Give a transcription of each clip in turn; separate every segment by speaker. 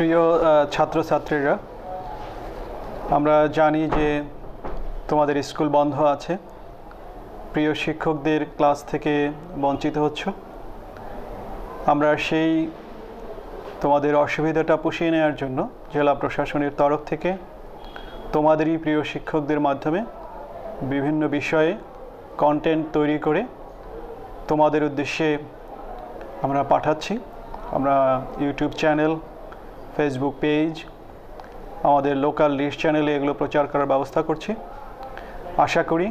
Speaker 1: প্রিয় ছাত্রছাত্রীরা, আমরা জানি যে তোমাদের স্কুল বন্ধ আছে। প্রিয় শিক্ষকদের ক্লাস থেকে বঞ্চিত হচ্ছ। আমরা সেই তোমাদের অসুবিধাটা পুষিয়ে নেওয়ার জন্য জেলা প্রশাসনের তরফ থেকে তোমাদেরই প্রিয় শিক্ষকদের মাধ্যমে বিভিন্ন বিষয়ে কন্টেন্ট তৈরি করে তোমাদের উদ্দেশ্যে আমরা পাঠাচ্ছি। আমরা ইউটিউব চ্যানেল ফেসবুক পেজ আমাদের লোকাল লিস্ট চ্যানেলে এগুলো প্রচার করার ব্যবস্থা করছি। আশা করি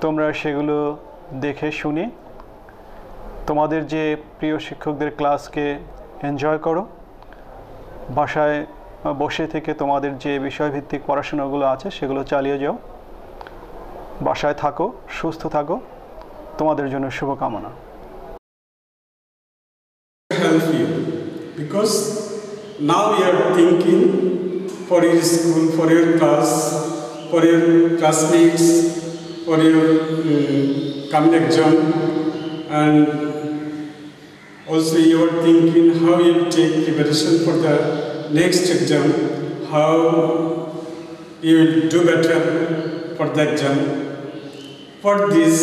Speaker 1: তোমরা সেগুলো দেখে শুনে তোমাদের যে প্রিয় শিক্ষকদের ক্লাসকে এনজয় করো, বাসায় বসে থেকে তোমাদের যে বিষয়ভিত্তিক পড়াশোনাগুলো আছে সেগুলো চালিয়ে যাও। বাসায় থাকো, সুস্থ থাকো, তোমাদের জন্য শুভকামনা।
Speaker 2: Because now you are thinking for your school, for your class, for your classmates, for your um, coming exam, and also you are thinking how you take preparation for the next exam, how you will do better for the exam. For this,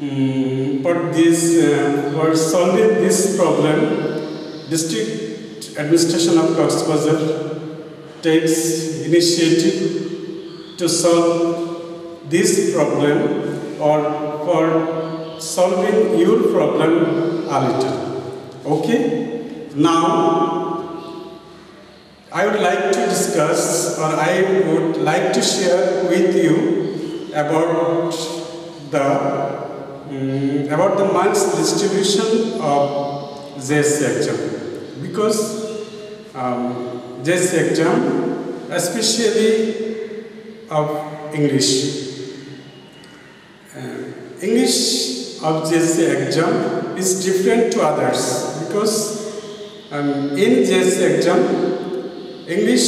Speaker 2: mm, for this, uh, for solving this problem, district administration of Cox's Bazar takes initiative to solve this problem or for solving your problem a little. Okay? Now, I would like to discuss or I would like to share with you about the mm, about the marks distribution of this exam because um, JSC exam especially of English. Uh, English of JSC exam is different to others because um, in JSC exam English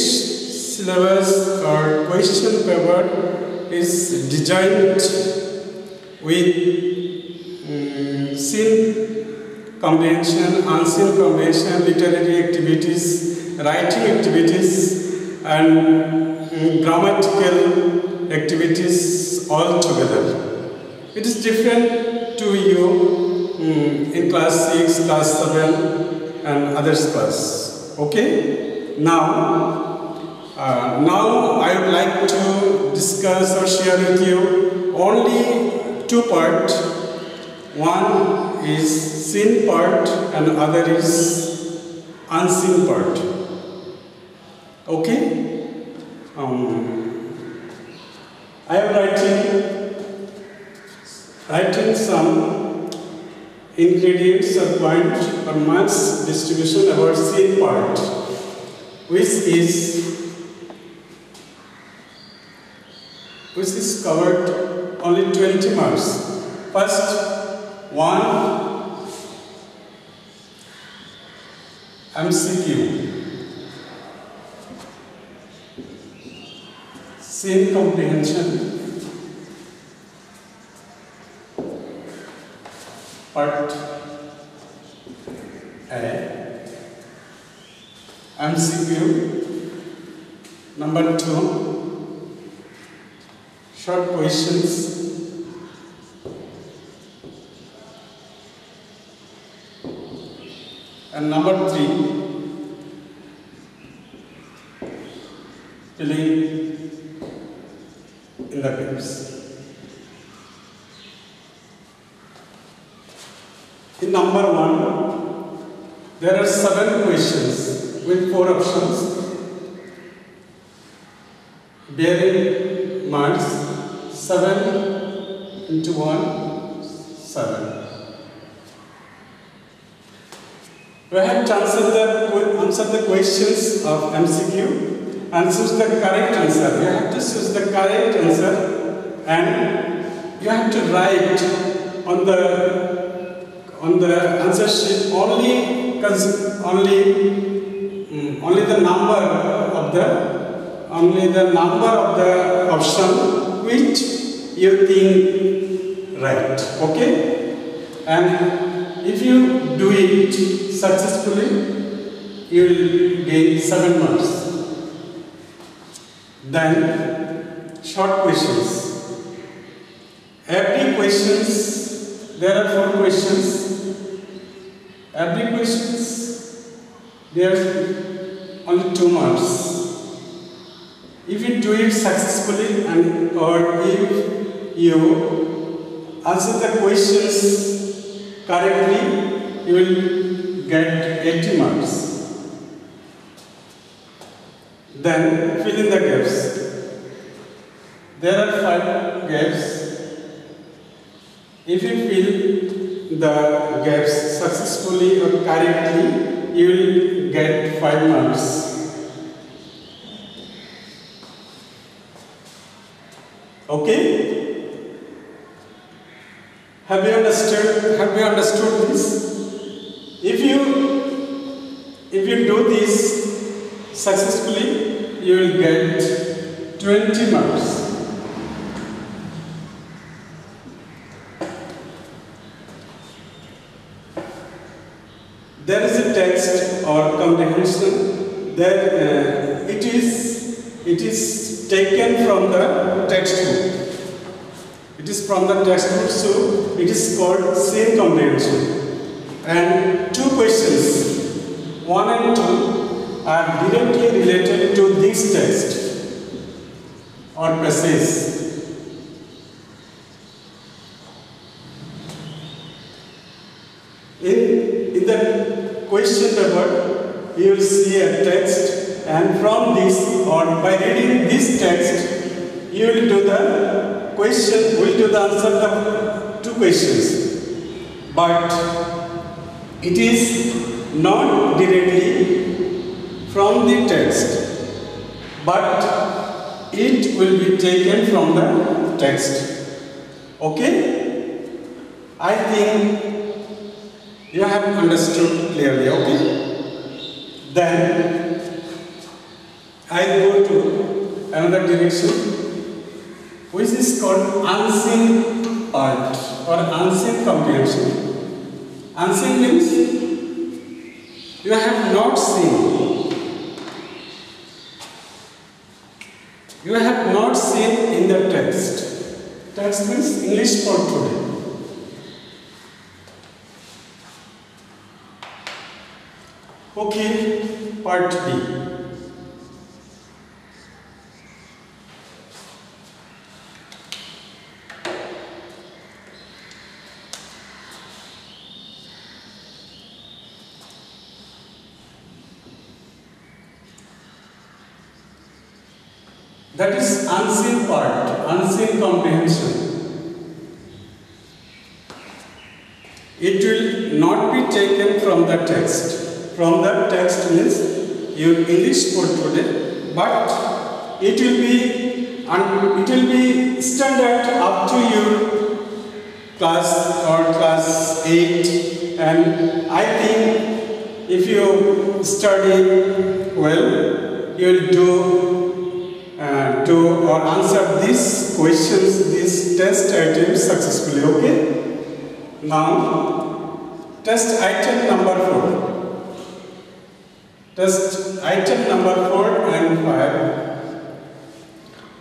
Speaker 2: syllabus or question paper is designed with um, seen comprehension, unseen comprehension, literary activities, writing activities, and um, grammatical activities all together. It is different to you um, in class 6, class 7, and others class. Okay? Now, uh, now I would like to discuss or share with you only two part. One is seen part and other is unseen part. Okay? Um, I am writing, writing some ingredients or point or mass distribution about seen part which is which is covered only 20 marks. First, one MCQ. Seen comprehension. Part A. MCQ. Number two, short questions. Number three, filling in the gaps. In number one, there are seven questions with four options. Bearing marks seven into one, seven. We have to answer the, answer the questions of MCQ and choose the correct answer. You have to choose the correct answer and you have to write on the on the answer sheet only only mm, only the number of the only the number of the option which you think right okay and if you do it successfully you will gain 7 marks. Then short questions. Every questions, there are four questions. Every questions, there are only two marks. If you do it successfully and or if you answer the questions correctly, you will get 80 marks. Then fill in the gaps. There are five gaps. If you fill the gaps successfully or correctly, you will get five marks. Okay? Have you understood? Have you understood this? If you do this successfully, you will get 20 marks. There is a text or comprehension. There uh, it is it is taken from the textbook. It is from the textbook, so it is called seen comprehension. And two questions, one and two, are directly related to this text or passage. In, in the question paper, you will see a text, and from this, or by reading this text, you will do the question, will do the answer the two questions. But it is not directly from the text, but it will be taken from the text. Okay? I think you have understood clearly, okay? Then I go to another direction, which is called unseen part or unseen comprehension. Unseen means you have not seen. You have not seen in the text. Text means English for today. Okay, part B. That is unseen part, unseen comprehension. It will not be taken from the text. From the text means your English for today, but it will be and it will be standard up to your class or class 8 and I think if you study well you will do uh, do or answer these questions these test items successfully okay? Now test item number 4 test item number 4 and 5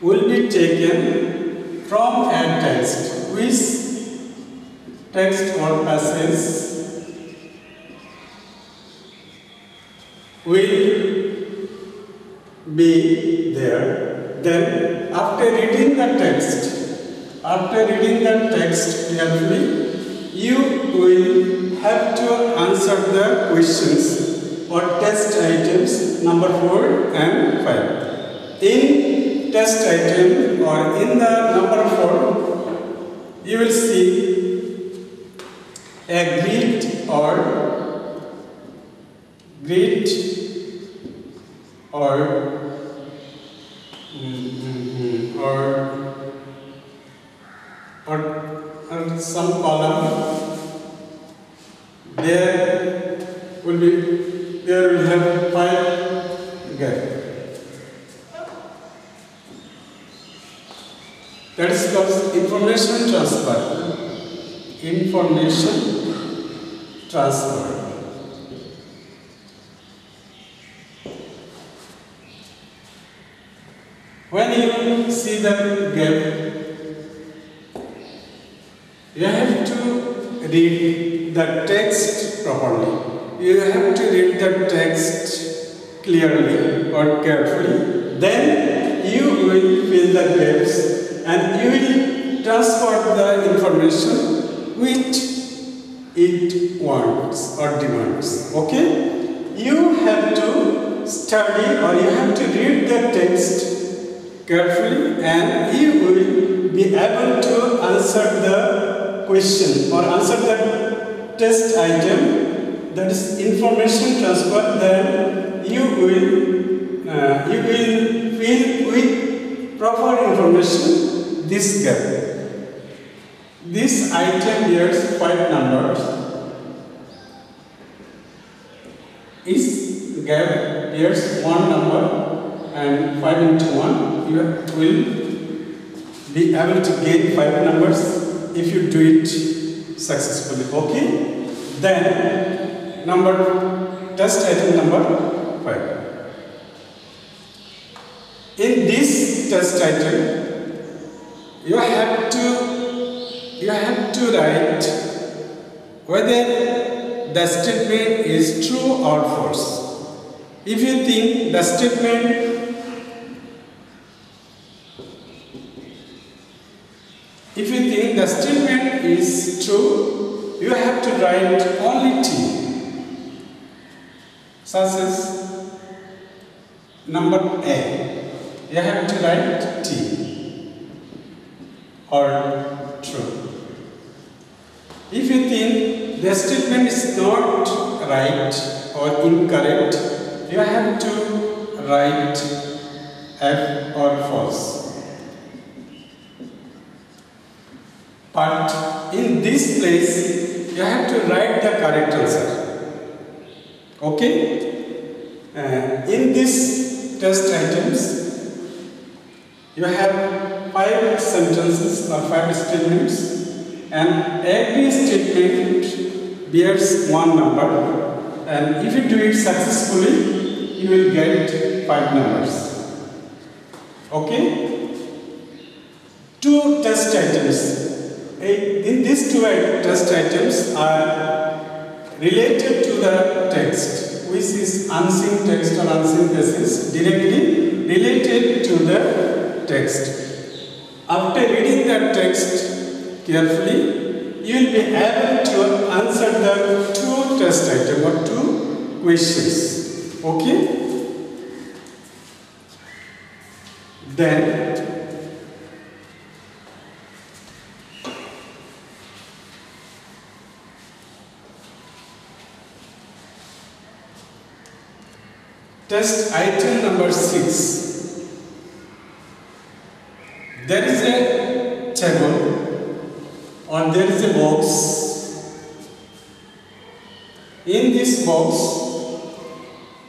Speaker 2: will be taken from a text which text or passage will be there. Then after reading the text, after reading the text carefully, you will have to answer the questions or test items number 4 and 5. In test item or in the number 4, you will see a grid or grid information transfer. Information transfer. When you see the gap you have to read the text properly. You have to read the text clearly or carefully. Then you will fill the gaps and you will transfer the information which it wants or demands. Okay? You have to study or you have to read the text carefully and you will be able to answer the question or answer the test item that is information transfer then you will uh, you will fill with proper information this gap this item bears five numbers. Is gap bears one number and 5 into 1 you will be able to gain 5 numbers if you do it successfully. Okay? Then number test item number 5 in this test item you have to you have to write whether the statement is true or false if you think the statement If you think the statement is true, you have to write only T. Such as number A. You have to write T or true. If you think the statement is not right or incorrect, you have to write F or false. But in this place, you have to write the correct answer. Okay? Uh, in this test items, you have five sentences or five statements, and every statement bears one number. And if you do it successfully, you will get five numbers. Okay? Two test items in these two test items are related to the text, which is unseen text or unseen passage, directly related to the text. After reading that text carefully, you will be able to answer the two test items or two questions. Okay? Then Test item number 6. There is a table there is a box. In this box,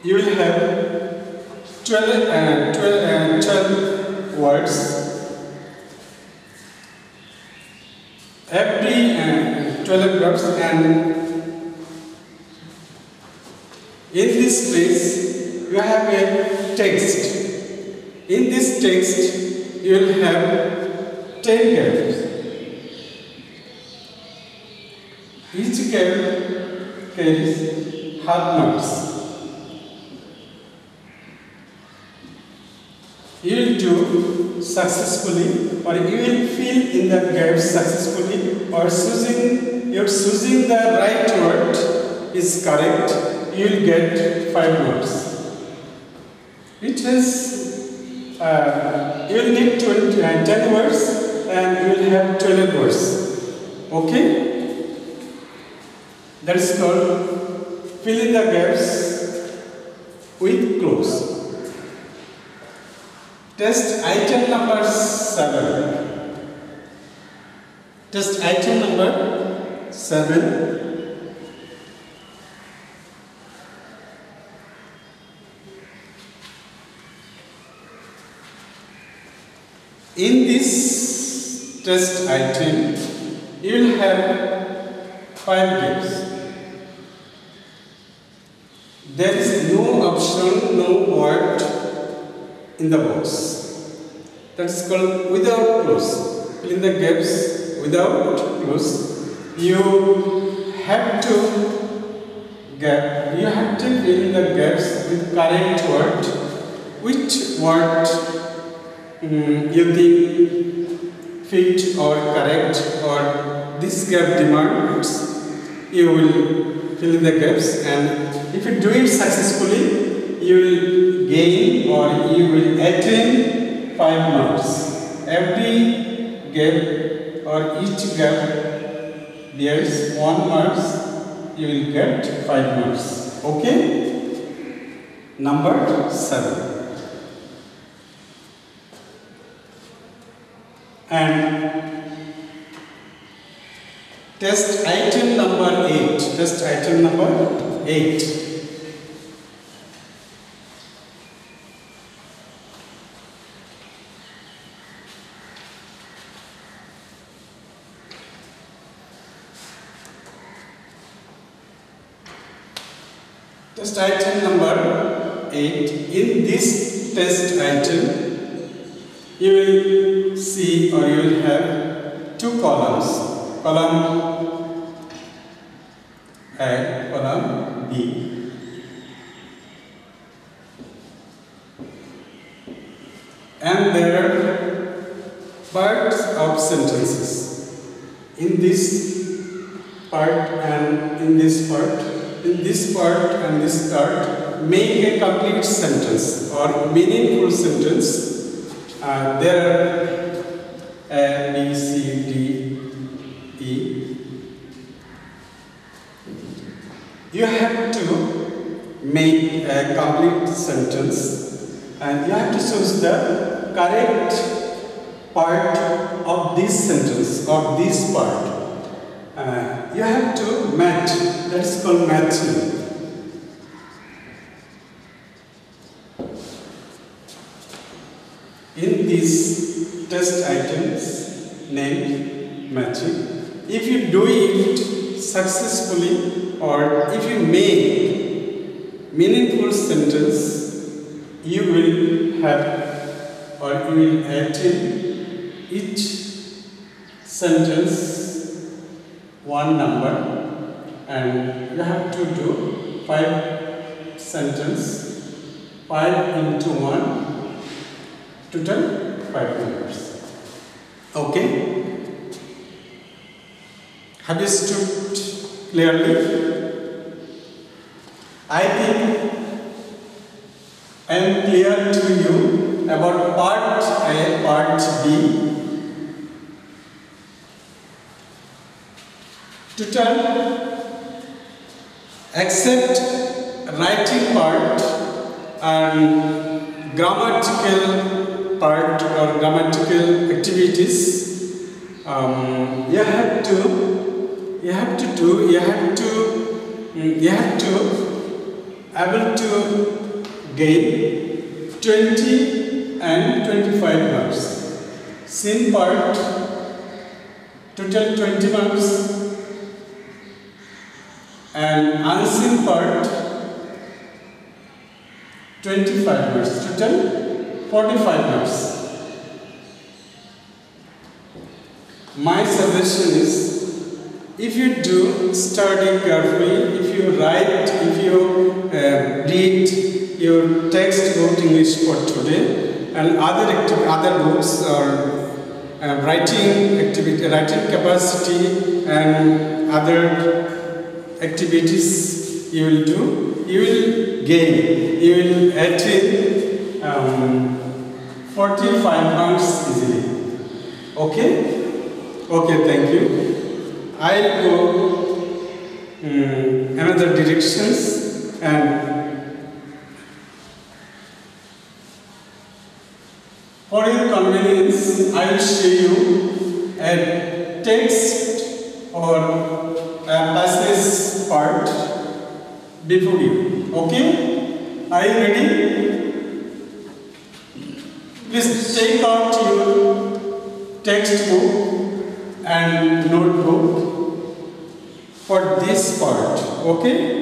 Speaker 2: you will have 12, uh, 12, uh, 12 words. Every uh, 12 words and in this place you have a text. In this text, you will have 10 gaps. Each gap carries half marks. You will do successfully or you will fill in the gaps successfully or choosing, you're choosing the right word is correct, you will get 5 marks. It is, uh, you will need 20, uh, 10 words and you will have 12 words. Okay? That is called fill in the gaps with clues. Test item number 7. Test item number 7. In this test item, you will have five gaps. There is no option, no word in the box. that is called without. Fill in the gaps without close. You have to. You have to fill in the gaps with correct word. Which word mm, you think fit or correct or this gap demands? You will fill in the gaps and if you do it successfully, you will gain or you will attain 5 marks. Every gap or each gap there is 1 marks, you will get 5 marks. Okay? Number 7. And test item number 8. Test item number 8. Test item number 8. In this test item, you will see or you will have two columns. Column A, column B. And there are parts of sentences. In this part and in this part, in this part and this part, make a complete sentence or meaningful sentence. Uh, there are A, B, C, D, E. You have to make a complete sentence and you have to choose the correct part of this sentence or this part. Uh, you have to match, that is called matching. In these test items named matching, if you do it successfully or if you make meaningful sentence, you will have or you will attain each sentence one number and you have to do five sentence five into one total five numbers. Okay? Have you stood clearly i think i am clear to you about part a part b. Total except writing part and grammatical part or grammatical activities um, you have to you have to do you have to mm, you have to able to gain 20 and 25 marks. Seen part total 20 marks. And unseen part 25 marks. Total 45 marks. My suggestion is if you do study carefully you write if you uh, read your text textbook english for today and other other books or uh, writing activity writing capacity and other activities you will do, you will gain, you will attain um, 45 marks easily. Okay? Okay, thank you. I'll go um, another directions and for your convenience, I will show you a text or a passage part before you. Okay? Are you ready? Please take out your textbook and notebook for this part. Okay?